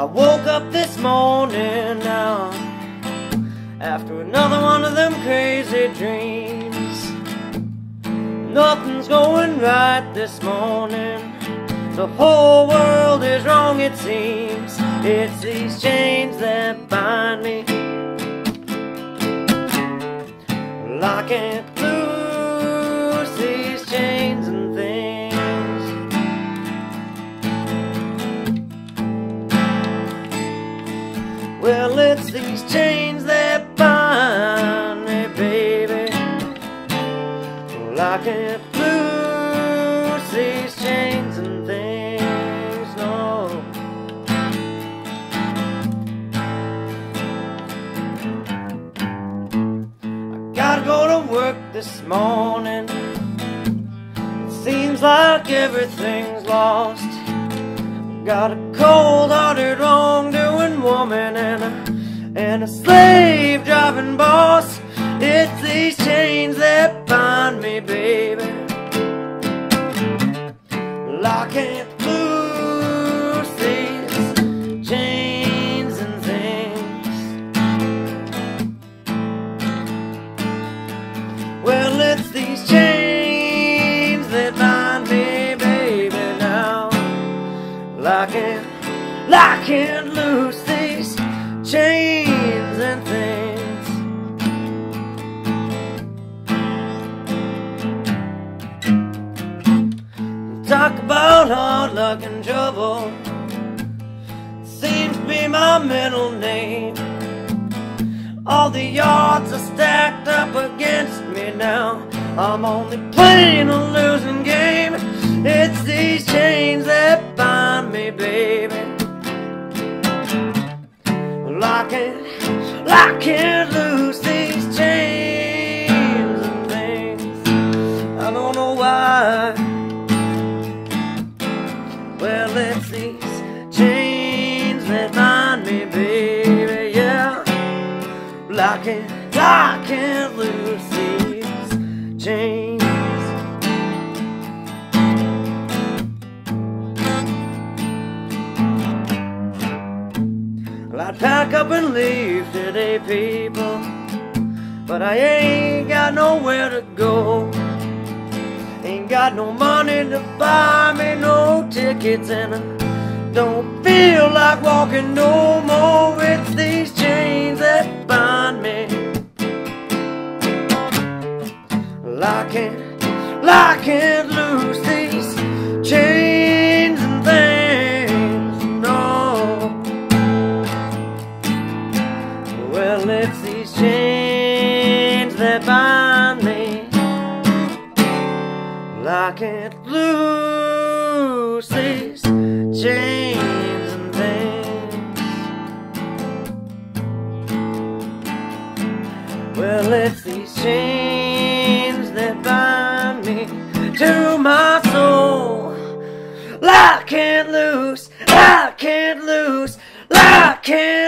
I woke up this morning now after another one of them crazy dreams. Nothing's going right this morning. The whole world is wrong, it seems. It's these chains that bind me. Well, I can't work this morning. It seems like everything's lost. Got a cold-hearted, wrong-doing woman and a, and a slave driving boss. Well, I can't, I can't lose these chains and things. Talk about hard luck and trouble. Seems to be my middle name. All the odds are stacked up against me now. I'm only playing a baby. Well, I can't, I can't lose these chains and things. I don't know why. Well, it's these chains that bind me, baby, yeah. Well, I can't, I can't lose these Well, I'd pack up and leave today, people. But I ain't got nowhere to go. Ain't got no money to buy me no tickets, and I don't feel like walking no more. It's these chains that bind me. Well, I can't, I can't lose like it these chains and things. Well, it's these chains that bind me to my soul. I can't lose, I can't lose, I can't.